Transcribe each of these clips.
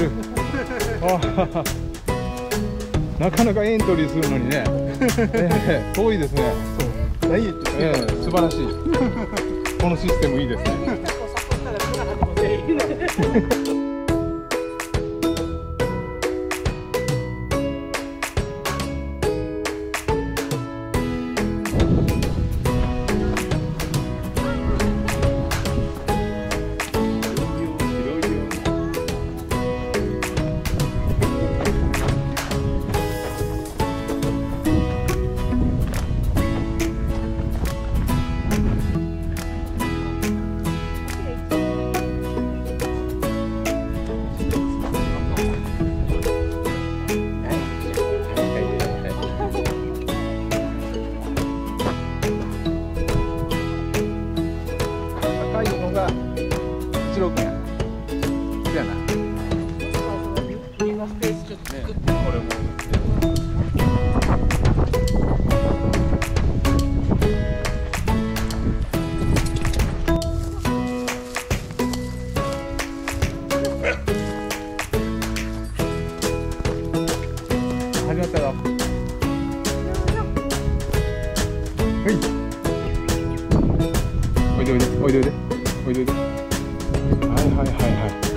る。あなかなかエントリーするのにね、えー、遠いですね。ダイエットえー、素晴らしい。このシステムいいですね一郎君やそうやな今スペースちょっと作って、これも始まったよはい。おいでおいでおいでおいでおいでおいではいは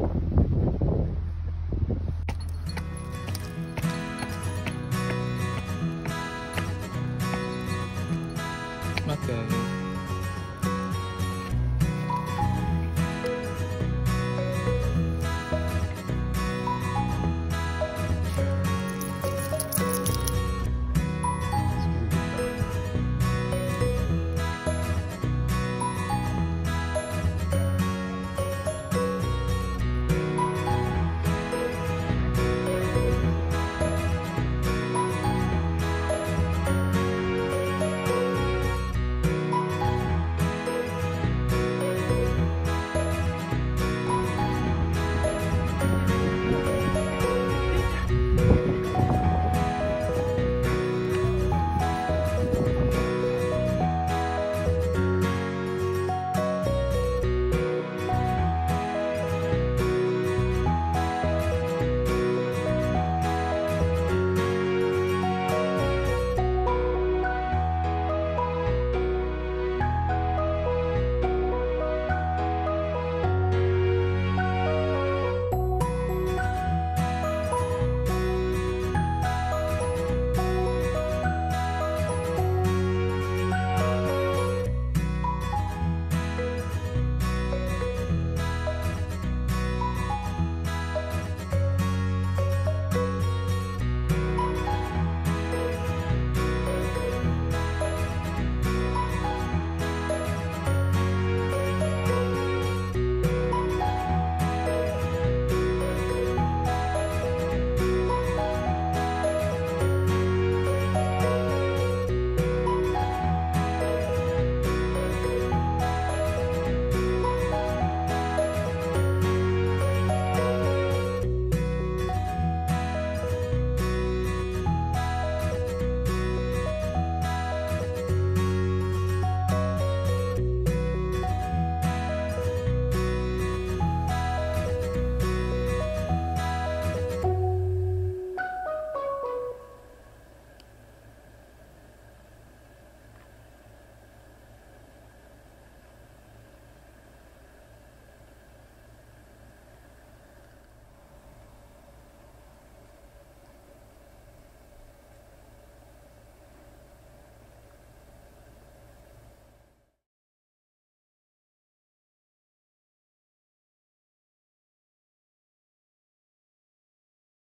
どうも。